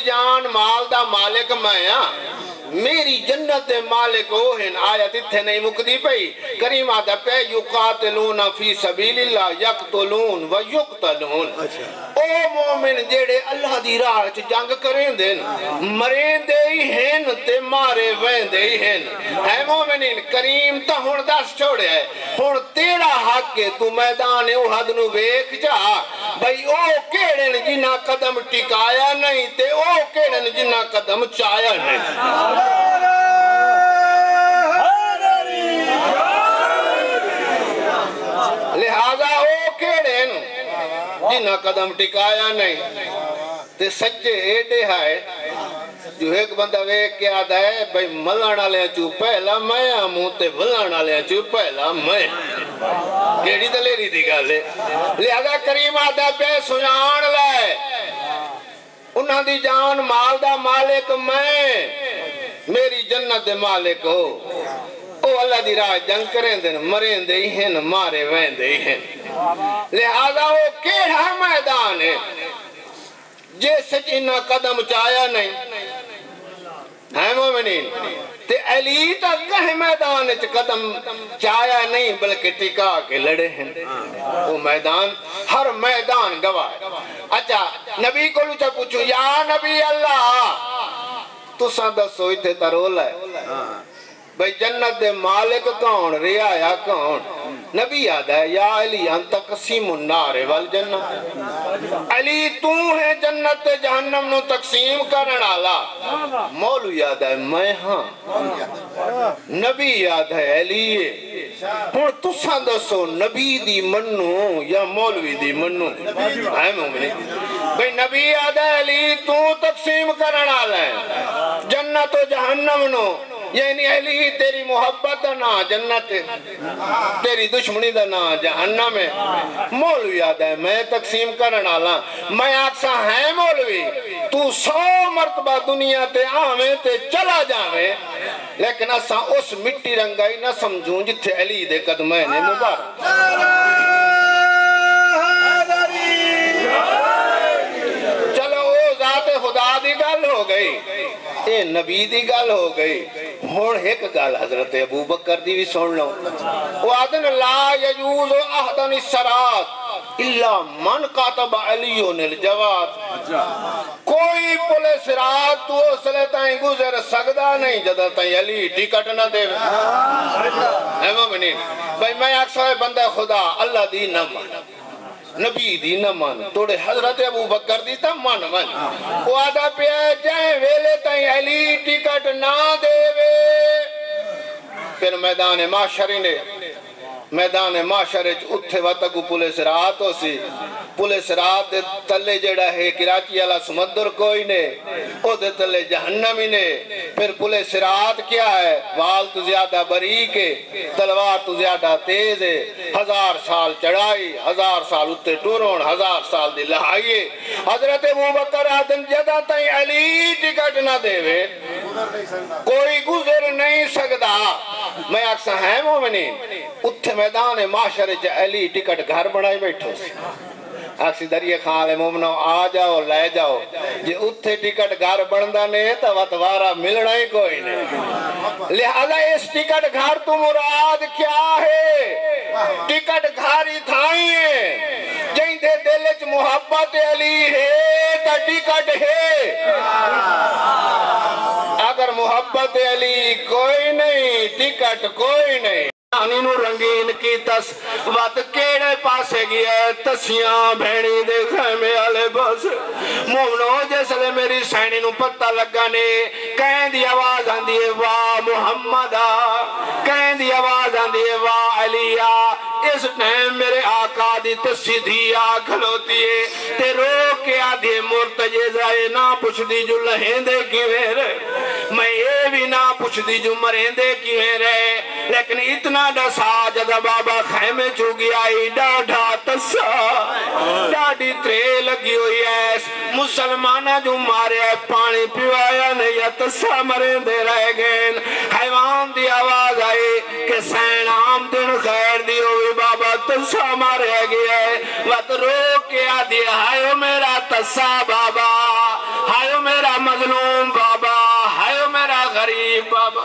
जान माल दा मालिक मैं आ। मेरी जन्नत दे मालिक ओ हैं आयत इत्थे नहीं मुकदी पई। करीम आदा पे युकातिलून फ़ी सबीलिल्लाह यक्तुलून व युक्तलून। ओ मोमिन जेड़े अल्लाह दी राह च जंग करेंदे न मरेंदे ही हैं ते मारे वेंदे ही हैं है मोमिन करीम ता हुन दस छोड़या है। हुन तेरा हक है तू मैदान उहद नु वेख जा। भई ओ केड़े ने जिन्ना कदम टिकाया नहीं ते ओ केड़े ने जिन्ना कदम चाया नहीं लिहाजा ओ केड़े न जिन्ना कदम टिकाया नहीं, ते सच्चे एडे है जो एक बंदा वेख के आता है, भाई मलण वाले चू पहला मैं आ मुँह ते वलण वाले चू पहला मैं। केड़ी दलेरी दी गल है। लिहाजा करीम आदा पे सुजान ले उन्हां दी जान, माल का मालिक मैं। मेरी जन्नत मालिक हो। लिहाजा मैदान जे सच इन्ना कदम चाया नहीं। है तक मैदान च कदम। चाया नहीं, बल्कि टिका के लड़े हैं। वो मैदान, हर मैदान गवाह। अच्छा नबी को पूछो, या नबी अल्लाह, तुसा दसो इथे तरोल है। भाई, जन्नत दे मालिक कौन रियाया कौन? नबी याद है, या अली, अंत कसीम नारे वल जन्नत। अली, तू है जन्नत ते नु तकसीम करने वाला मौलू याद है, मैं हाँ। नबी याद है, अली दसो नबी दी मन्नू या मौलवी दी मन्नू? है मोमिनी? भाई, नबी याद है, अली, तू तकसीम करने वाला है। जन्नत और जहन्नम नु यानी अली, तेरी मोहब्बत दा ना जन्नत तेरी दुश्मनी दा ना जहन्नम है। मौलवी याद है, मैं तकसीम करने वाला मैं आखसा, है मौलवी, तू सौ मरतबा दुनिया ते आवे ते चला जावे, लेकिन असा उस मिट्टी रंगाई ना समझूं जिथे अली दे कदम ने मुबारक। चलो वो जात खुदा दी गल हो गई ये नबी दी गल हो गई। एक गल हज़रत अबू बकर दी भी सुन लो। वो आदन ला यजूज अहदन सरात इल्ला मन कातब अलियो निल जवाब। कोई पुलिस रात तो उसले ताई गुजर सकदा नहीं जदा ताई अली टिकट ना देवे। है मोमिनीन भाई मैं अक्सर बंदा खुदा अल्लाह दी न मान नबी दी न मन। तोड़े हज़रत अबू बकर दी ता मन मन वो आदा पे जाए वेले ताई अली टिकट ना देवे फिर मैदान माशरी ने, मैदान माशरे च उत्थे वतगु पुलिस रात हो सी पुलिस रात दे तले जेड़ा है, कराची वाला समुद्र कोई ने ओदे तले जहन्नम ही ने। फिर पुलिस रात क्या है वाल तू ज़्यादा बरीक है, तलवार तू ज़्यादा तेज है। हज़ार साल चढ़ाई, हज़ार साल उत्ते टूरोन, हज़ार साल दी लहाई हज़रत अबू बकर आदम जदा ताई अली टिकट ना देवे, कोई गुजर नहीं सकदा। मैं अक्सर है मोमिनी, उत्थे मैदान माशरे च अली टिकट घर बनाई बैठो आखसी दरिए खाले मोमनो, आ जाओ, ले जाओ। जे उत्थे टिकट घर बनदा ने तो वतवारा मिलना ही कोई नहीं लिहाजा इस टिकट घर तू मुराद क्या है? टिकट घर ही थाई है। जिंदे दिल च मोहब्बत अली है तो टिकट है। मोहब्बत अली कोई नहीं टिकट कोई नहीं कहानी नु रंगीन की तस वत केड़े पासे गया तसियाँ भैणी दे खैमे वाले बस मोमनो जिसले मेरी सैनी नु पता लगा ने कहें दी आवाज़ आंदी है वाह मुहम्मदा कहें दी आवाज़ आंदी है वाह अलिया इस टाइम मेरे आका दी तसी धी आ खलोती है ते रो के आधे मुर्तजे जाए ना पुछदी जो लहेंदे किवें रे मैं ये भी ना पुछदी जो मरेंदे किवें रे लेकिन इतना डसा, जदा बाबा खैमे चू गया डाढ़ा तसा डाढ़ी त्रे लगी हुई है। मुसलमाना जो मारे पानी पिवाया नहीं तसा मरेंदे रह गए। हैवान दी आवाज़ आई कि सैन आम दिन खैर दी हुई, बाबा तसा मारे गया है। वत रो के आदि, हायो मेरा तसा बाबा, हायो मेरा मजलूम बाबा। गरीब बाबा